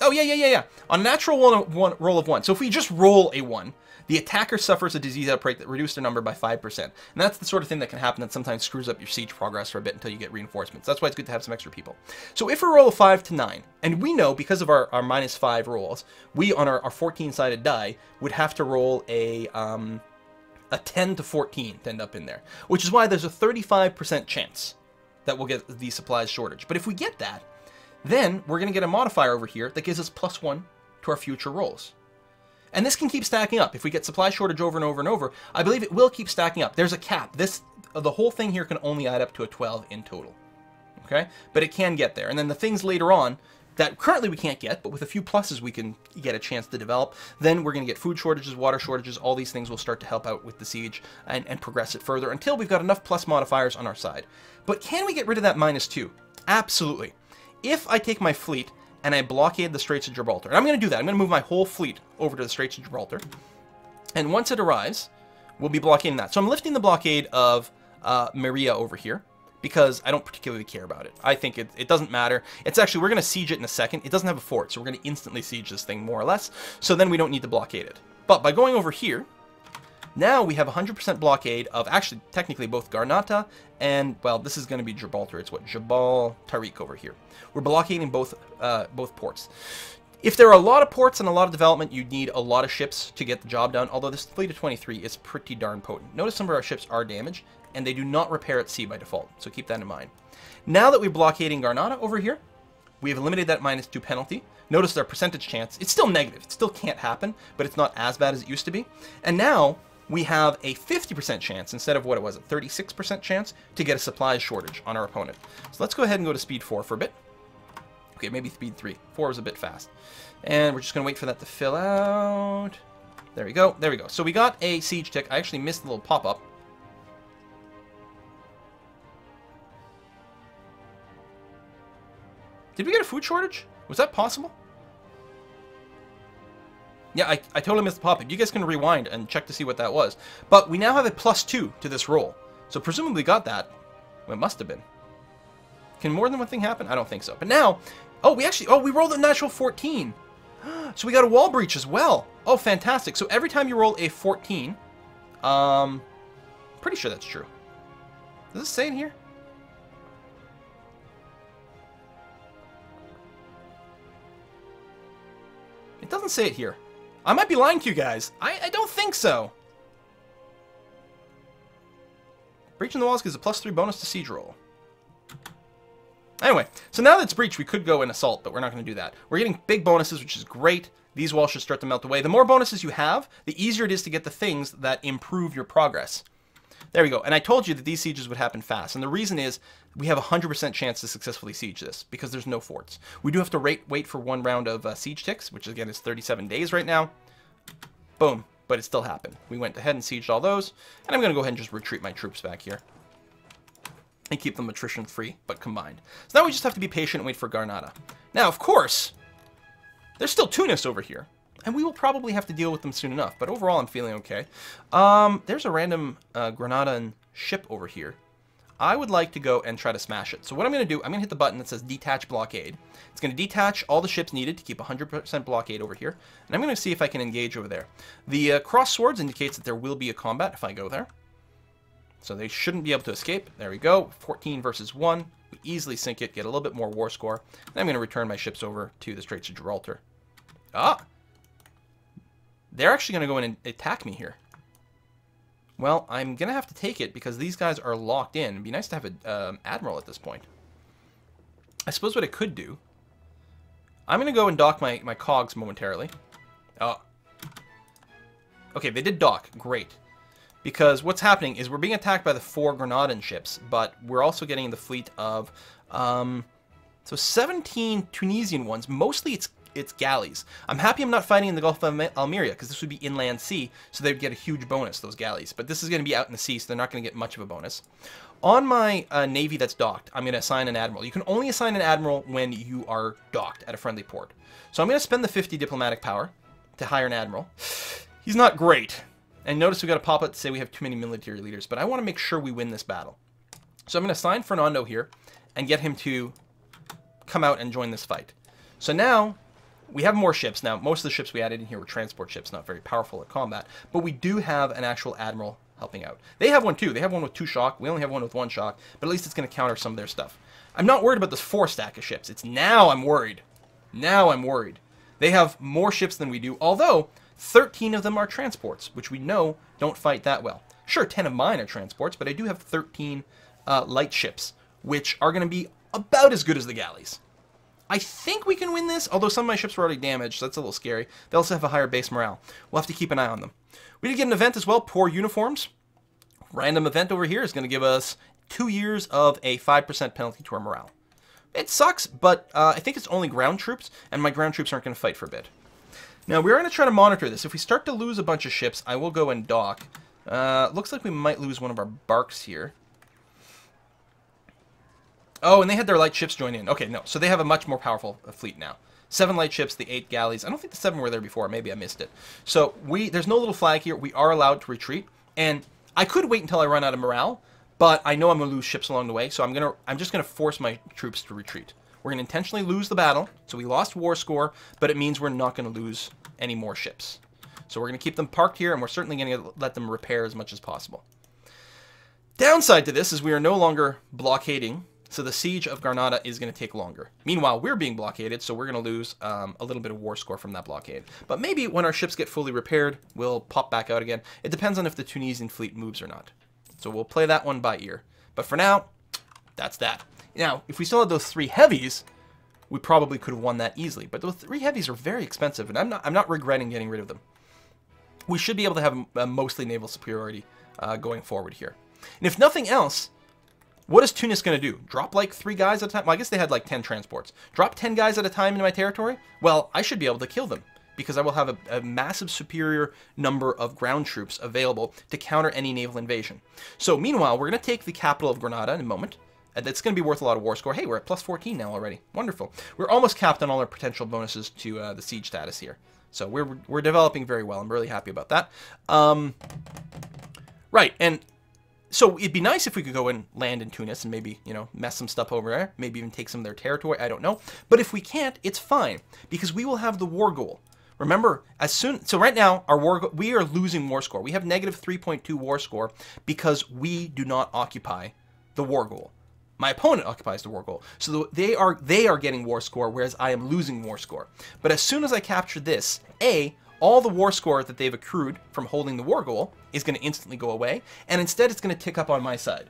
Speaker 1: oh, yeah, yeah, yeah, yeah. On a natural one, one, roll of 1. So if we just roll a 1, the attacker suffers a disease outbreak that reduced their number by 5%. And that's the sort of thing that can happen that sometimes screws up your siege progress for a bit until you get reinforcements. That's why it's good to have some extra people. So if we roll a 5 to 9, and we know because of our, our minus 5 rolls, we on our 14-sided die would have to roll a... Um, a 10 to 14 to end up in there, which is why there's a 35% chance that we'll get the supplies shortage. But if we get that, then we're going to get a modifier over here that gives us plus one to our future rolls. And this can keep stacking up. If we get supply shortage over and over and over, I believe it will keep stacking up. There's a cap. This uh, The whole thing here can only add up to a 12 in total. Okay? But it can get there. And then the things later on that currently we can't get, but with a few pluses we can get a chance to develop. Then we're going to get food shortages, water shortages, all these things will start to help out with the siege and, and progress it further until we've got enough plus modifiers on our side. But can we get rid of that minus two? Absolutely. If I take my fleet and I blockade the Straits of Gibraltar, and I'm going to do that, I'm going to move my whole fleet over to the Straits of Gibraltar, and once it arrives, we'll be blockading that. So I'm lifting the blockade of uh, Maria over here because I don't particularly care about it. I think it, it doesn't matter. It's actually, we're going to siege it in a second. It doesn't have a fort, so we're going to instantly siege this thing more or less. So then we don't need to blockade it. But by going over here, now we have 100% blockade of actually technically both Garnata and, well, this is going to be Gibraltar. It's what? Jabal Tariq over here. We're blockading both, uh, both ports. If there are a lot of ports and a lot of development, you need a lot of ships to get the job done, although this fleet of 23 is pretty darn potent. Notice some of our ships are damaged, and they do not repair at sea by default, so keep that in mind. Now that we're blockading Garnata over here, we have eliminated that minus 2 penalty. Notice our percentage chance, it's still negative, it still can't happen, but it's not as bad as it used to be. And now, we have a 50% chance, instead of what it was, a 36% chance, to get a supplies shortage on our opponent. So let's go ahead and go to speed 4 for a bit. Okay, maybe speed 3. 4 was a bit fast. And we're just going to wait for that to fill out. There we go. There we go. So we got a siege tick. I actually missed the little pop-up. Did we get a food shortage? Was that possible? Yeah, I, I totally missed the pop-up. You guys can rewind and check to see what that was. But we now have a plus two to this roll. So presumably got that. Well, it must have been. Can more than one thing happen? I don't think so. But now, oh, we actually, oh, we rolled a natural 14. So we got a wall breach as well. Oh, fantastic. So every time you roll a 14, um, pretty sure that's true. Does it say in here? It doesn't say it here. I might be lying to you guys. I, I don't think so. Breaching the walls gives a plus three bonus to siege roll. Anyway, so now that it's breached, we could go and assault, but we're not going to do that. We're getting big bonuses, which is great. These walls should start to melt away. The more bonuses you have, the easier it is to get the things that improve your progress. There we go. And I told you that these sieges would happen fast. And the reason is we have a 100% chance to successfully siege this because there's no forts. We do have to wait, wait for one round of uh, siege ticks, which again is 37 days right now. Boom. But it still happened. We went ahead and sieged all those. And I'm going to go ahead and just retreat my troops back here. And keep them attrition free, but combined. So now we just have to be patient and wait for Garnata. Now, of course, there's still Tunis over here. And we will probably have to deal with them soon enough. But overall, I'm feeling okay. Um, there's a random uh, Granadan ship over here. I would like to go and try to smash it. So what I'm going to do, I'm going to hit the button that says Detach Blockade. It's going to detach all the ships needed to keep 100% blockade over here. And I'm going to see if I can engage over there. The uh, cross swords indicates that there will be a combat if I go there. So they shouldn't be able to escape. There we go. 14 versus 1. We easily sink it, get a little bit more war score. And I'm going to return my ships over to the Straits of Gibraltar. Ah! They're actually going to go in and attack me here. Well, I'm going to have to take it because these guys are locked in. It'd be nice to have an um, admiral at this point. I suppose what I could do... I'm going to go and dock my, my cogs momentarily. Oh. Okay, they did dock. Great. Because what's happening is we're being attacked by the four Granadan ships, but we're also getting the fleet of... Um, so 17 Tunisian ones. Mostly it's it's galleys. I'm happy I'm not fighting in the Gulf of Almeria, because this would be inland sea, so they'd get a huge bonus, those galleys. But this is going to be out in the sea, so they're not going to get much of a bonus. On my uh, navy that's docked, I'm going to assign an admiral. You can only assign an admiral when you are docked at a friendly port. So I'm going to spend the 50 diplomatic power to hire an admiral. He's not great. And notice we got a pop-up to say we have too many military leaders, but I want to make sure we win this battle. So I'm going to assign Fernando here and get him to come out and join this fight. So now we have more ships. Now, most of the ships we added in here were transport ships, not very powerful at combat, but we do have an actual admiral helping out. They have one too. They have one with two shock. We only have one with one shock, but at least it's going to counter some of their stuff. I'm not worried about this four stack of ships. It's now I'm worried. Now I'm worried. They have more ships than we do, although 13 of them are transports, which we know don't fight that well. Sure, 10 of mine are transports, but I do have 13 uh, light ships, which are going to be about as good as the galleys. I think we can win this, although some of my ships were already damaged, so that's a little scary. They also have a higher base morale. We'll have to keep an eye on them. We did get an event as well, Poor Uniforms. Random event over here is going to give us two years of a 5% penalty to our morale. It sucks, but uh, I think it's only ground troops, and my ground troops aren't going to fight for a bit. Now, we're going to try to monitor this. If we start to lose a bunch of ships, I will go and dock. Uh, looks like we might lose one of our barks here. Oh, and they had their light ships join in. Okay, no. So they have a much more powerful uh, fleet now. Seven light ships, the eight galleys. I don't think the seven were there before. Maybe I missed it. So we there's no little flag here. We are allowed to retreat. And I could wait until I run out of morale, but I know I'm going to lose ships along the way. So I'm gonna I'm just going to force my troops to retreat. We're going to intentionally lose the battle. So we lost war score, but it means we're not going to lose any more ships. So we're going to keep them parked here, and we're certainly going to let them repair as much as possible. Downside to this is we are no longer blockading so the siege of Granada is going to take longer. Meanwhile, we're being blockaded, so we're going to lose um, a little bit of war score from that blockade. But maybe when our ships get fully repaired, we'll pop back out again. It depends on if the Tunisian fleet moves or not. So we'll play that one by ear. But for now, that's that. Now, if we still had those three heavies, we probably could have won that easily. But those three heavies are very expensive, and I'm not, I'm not regretting getting rid of them. We should be able to have a mostly naval superiority uh, going forward here. And if nothing else, what is Tunis going to do? Drop like three guys at a time? Well, I guess they had like 10 transports. Drop 10 guys at a time into my territory? Well, I should be able to kill them because I will have a, a, massive superior number of ground troops available to counter any naval invasion. So meanwhile, we're going to take the capital of Granada in a moment. And that's going to be worth a lot of war score. Hey, we're at plus 14 now already. Wonderful. We're almost capped on all our potential bonuses to uh, the siege status here. So we're, we're developing very well. I'm really happy about that. Um, right, and so it'd be nice if we could go and land in Tunis and maybe, you know, mess some stuff over there, maybe even take some of their territory, I don't know. But if we can't, it's fine, because we will have the war goal. Remember, as soon, so right now, our war, we are losing war score. We have negative 3.2 war score because we do not occupy the war goal. My opponent occupies the war goal. So they are, they are getting war score, whereas I am losing war score. But as soon as I capture this, A, all the war score that they've accrued from holding the war goal is going to instantly go away, and instead it's going to tick up on my side.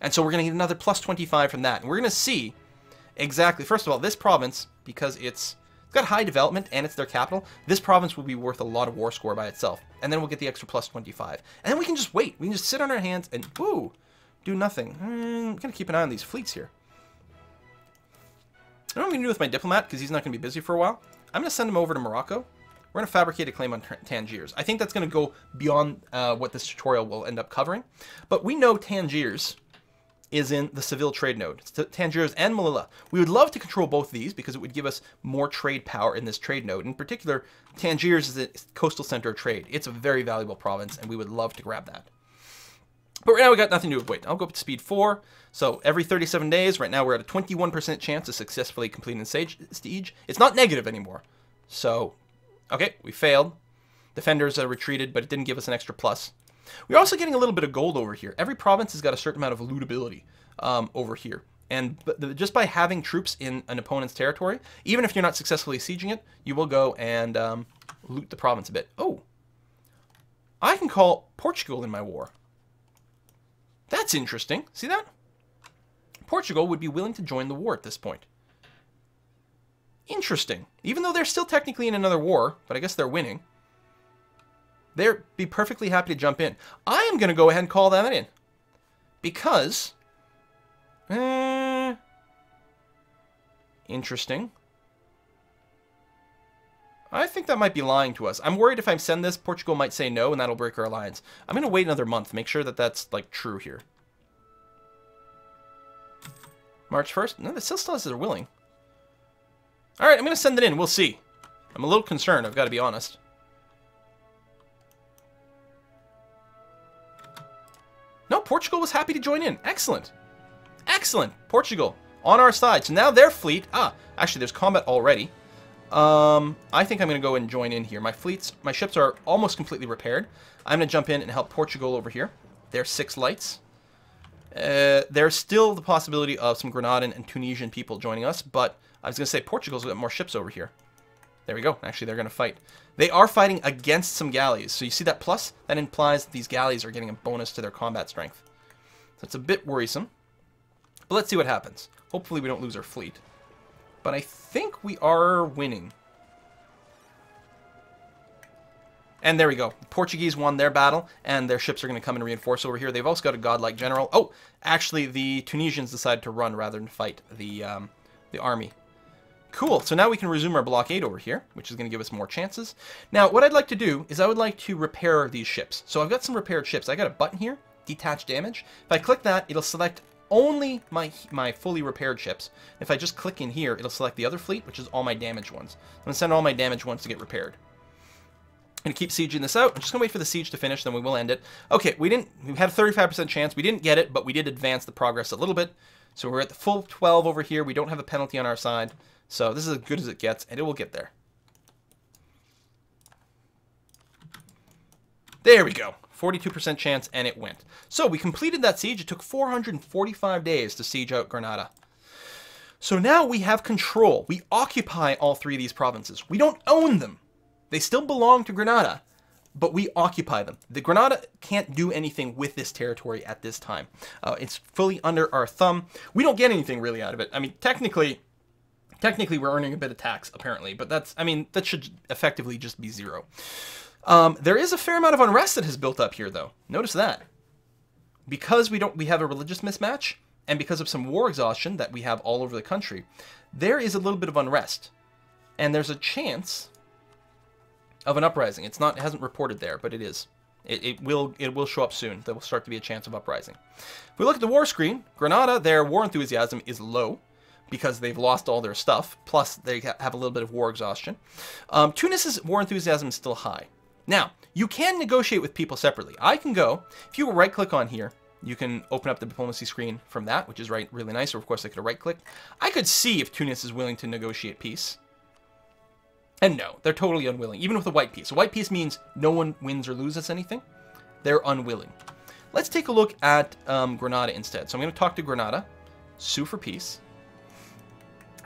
Speaker 1: And so we're going to get another plus 25 from that. And we're going to see exactly, first of all, this province, because it's, got high development and it's their capital, this province will be worth a lot of war score by itself. And then we'll get the extra plus 25. And then we can just wait. We can just sit on our hands and, ooh, do nothing. I'm going to keep an eye on these fleets here. I don't know what I'm going to do with my diplomat, because he's not going to be busy for a while. I'm going to send him over to Morocco. We're going to fabricate a claim on Tangiers. I think that's going to go beyond uh, what this tutorial will end up covering. But we know Tangiers is in the Seville trade node. It's Tangiers and Melilla. We would love to control both of these because it would give us more trade power in this trade node. In particular, Tangiers is a coastal center of trade. It's a very valuable province, and we would love to grab that. But right now we got nothing to wait. I'll go up to speed 4. So every 37 days, right now we're at a 21% chance of successfully completing the siege. It's not negative anymore. So, okay, we failed. Defenders uh, retreated, but it didn't give us an extra plus. We're also getting a little bit of gold over here. Every province has got a certain amount of lootability um, over here. And just by having troops in an opponent's territory, even if you're not successfully sieging it, you will go and um, loot the province a bit. Oh, I can call Portugal in my war. That's interesting. See that? Portugal would be willing to join the war at this point. Interesting. Even though they're still technically in another war, but I guess they're winning. They'd be perfectly happy to jump in. I am going to go ahead and call that in. Because... Eh, interesting. I think that might be lying to us. I'm worried if I send this, Portugal might say no, and that'll break our alliance. I'm going to wait another month, make sure that that's, like, true here. March 1st? No, the still says they're willing. Alright, I'm going to send it in. We'll see. I'm a little concerned, I've got to be honest. No, Portugal was happy to join in. Excellent. Excellent. Portugal on our side. So now their fleet... Ah, actually, there's combat already. Um, I think I'm going to go and join in here. My fleets, my ships are almost completely repaired. I'm going to jump in and help Portugal over here. There's six lights. Uh, there's still the possibility of some Granadan and Tunisian people joining us, but I was going to say Portugal's got more ships over here. There we go. Actually, they're going to fight. They are fighting against some galleys. So you see that plus? That implies that these galleys are getting a bonus to their combat strength. So it's a bit worrisome. But let's see what happens. Hopefully we don't lose our fleet. But I think we are winning. And there we go. Portuguese won their battle, and their ships are going to come and reinforce over here. They've also got a godlike general. Oh, actually, the Tunisians decided to run rather than fight the um, the army. Cool. So now we can resume our blockade over here, which is going to give us more chances. Now, what I'd like to do is I would like to repair these ships. So I've got some repaired ships. I got a button here, detach damage. If I click that, it'll select only my my fully repaired ships. If I just click in here, it'll select the other fleet, which is all my damaged ones. I'm going to send all my damaged ones to get repaired. I'm going to keep sieging this out. I'm just going to wait for the siege to finish, then we will end it. Okay, we didn't. We had a 35% chance. We didn't get it, but we did advance the progress a little bit. So we're at the full 12 over here. We don't have a penalty on our side. So this is as good as it gets, and it will get there. There we go. 42% chance, and it went. So we completed that siege. It took 445 days to siege out Granada. So now we have control. We occupy all three of these provinces. We don't own them. They still belong to Granada, but we occupy them. The Granada can't do anything with this territory at this time. Uh, it's fully under our thumb. We don't get anything really out of it. I mean, technically, technically we're earning a bit of tax apparently, but that's, I mean, that should effectively just be zero. Um, there is a fair amount of unrest that has built up here, though. Notice that. Because we don't, we have a religious mismatch, and because of some war exhaustion that we have all over the country, there is a little bit of unrest, and there's a chance of an uprising. It's not, it hasn't reported there, but it is. It, it, will it will show up soon. There will start to be a chance of uprising. If we look at the war screen, Granada, their war enthusiasm is low because they've lost all their stuff. Plus, they have a little bit of war exhaustion. Um, Tunis's war enthusiasm is still high. Now, you can negotiate with people separately. I can go, if you right click on here, you can open up the diplomacy screen from that, which is right really nice. Or of course, I could right click. I could see if Tunis is willing to negotiate peace. And no, they're totally unwilling, even with a white peace. A white peace means no one wins or loses anything. They're unwilling. Let's take a look at um, Granada instead. So I'm going to talk to Granada, sue for peace.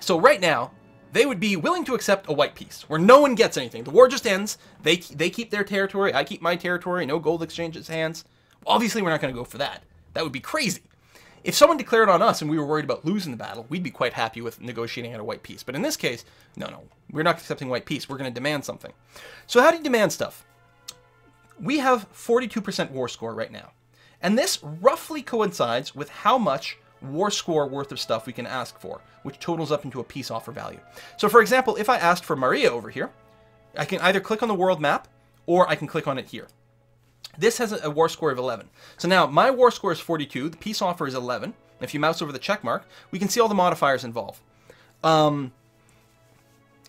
Speaker 1: So right now, they would be willing to accept a white peace, where no one gets anything. The war just ends. They they keep their territory. I keep my territory. No gold exchanges hands. Obviously, we're not going to go for that. That would be crazy. If someone declared on us and we were worried about losing the battle, we'd be quite happy with negotiating at a white peace. But in this case, no, no, we're not accepting white peace. We're going to demand something. So how do you demand stuff? We have 42% war score right now. And this roughly coincides with how much war score worth of stuff we can ask for, which totals up into a peace offer value. So for example, if I asked for Maria over here, I can either click on the world map or I can click on it here. This has a war score of 11. So now my war score is 42. The peace offer is 11. If you mouse over the check mark, we can see all the modifiers involved. Um,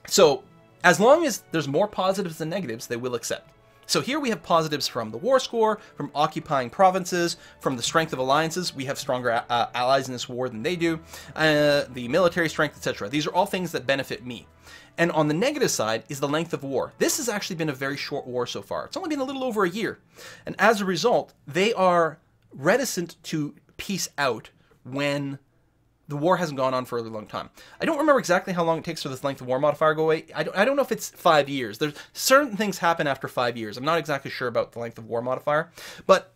Speaker 1: so as long as there's more positives than negatives, they will accept. So here we have positives from the war score, from occupying provinces, from the strength of alliances. We have stronger uh, allies in this war than they do, uh, the military strength, etc. These are all things that benefit me. And on the negative side is the length of war. This has actually been a very short war so far. It's only been a little over a year. And as a result, they are reticent to peace out when the war hasn't gone on for a really long time. I don't remember exactly how long it takes for this length of war modifier to go away. I don't, I don't know if it's five years. There's certain things happen after five years. I'm not exactly sure about the length of war modifier, but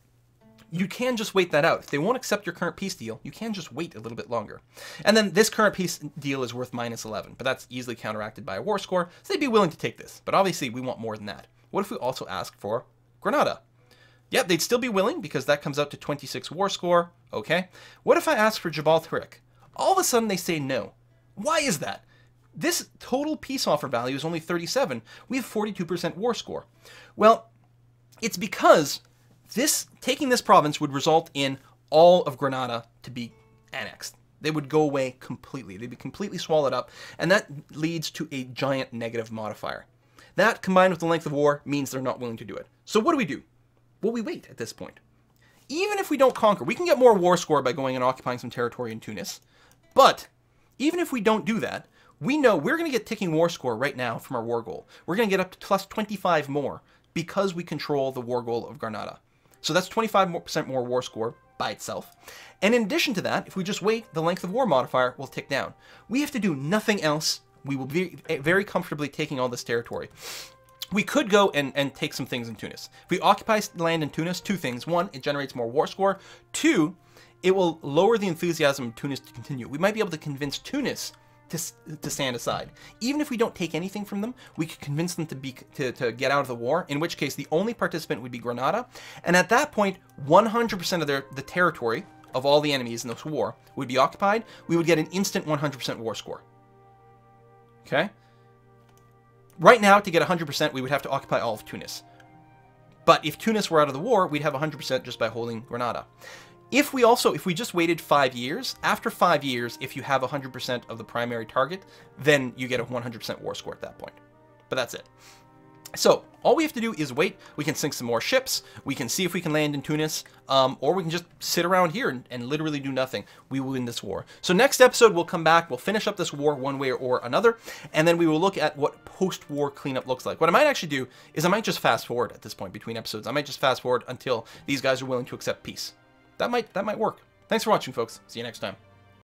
Speaker 1: you can just wait that out. If they won't accept your current peace deal, you can just wait a little bit longer. And then this current peace deal is worth minus 11, but that's easily counteracted by a war score, so they'd be willing to take this. But obviously, we want more than that. What if we also ask for Granada? Yep, they'd still be willing because that comes out to 26 war score. Okay. What if I ask for Jabal Tariq? All of a sudden they say no. Why is that? This total peace offer value is only 37. We have 42% war score. Well, it's because this taking this province would result in all of Granada to be annexed. They would go away completely. They'd be completely swallowed up, and that leads to a giant negative modifier. That combined with the length of war means they're not willing to do it. So what do we do? Well, we wait at this point. Even if we don't conquer, we can get more war score by going and occupying some territory in Tunis. But even if we don't do that, we know we're going to get ticking war score right now from our war goal. We're going to get up to plus 25 more because we control the war goal of Granada. So that's 25% more war score by itself. And in addition to that, if we just wait, the length of war modifier will tick down. We have to do nothing else. We will be very comfortably taking all this territory. We could go and, and take some things in Tunis. If we occupy land in Tunis, two things. One, it generates more war score. Two, it will lower the enthusiasm of Tunis to continue. We might be able to convince Tunis to, to stand aside. Even if we don't take anything from them, we could convince them to be to, to get out of the war, in which case the only participant would be Granada. And at that point, 100% of their the territory of all the enemies in this war would be occupied. We would get an instant 100% war score. Okay? Right now, to get 100%, we would have to occupy all of Tunis. But if Tunis were out of the war, we'd have 100% just by holding Granada. If we also, if we just waited five years, after five years, if you have 100% of the primary target, then you get a 100% war score at that point. But that's it. So all we have to do is wait. We can sink some more ships. We can see if we can land in Tunis, um, or we can just sit around here and, and, literally do nothing. We will win this war. So next episode, we'll come back. We'll finish up this war one way or another, and then we will look at what post-war cleanup looks like. What I might actually do is I might just fast forward at this point between episodes. I might just fast forward until these guys are willing to accept peace that might that might work. Thanks for watching, folks. See you next time.